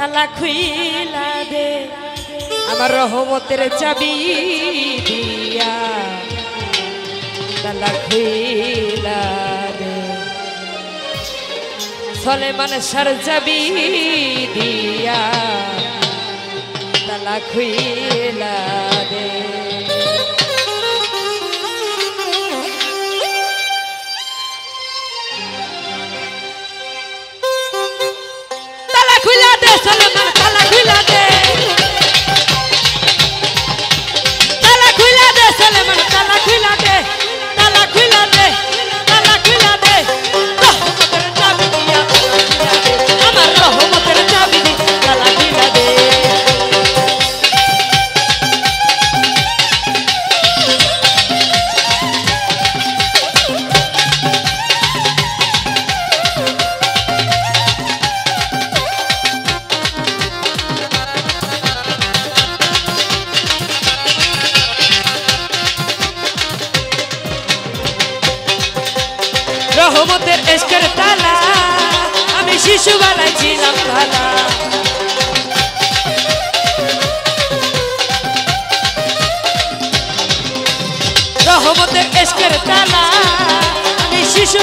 তালা খুইলা দে। আমার রহমতের চাবি দিয়া তালা খুইলা দে। সলেমান সার চাবি দিয়া তালা খুইলা খুইলা দে সলেমান তালা পশু বানাইছিলাম খালা। রহমতের এসকের তালা আমি শিশু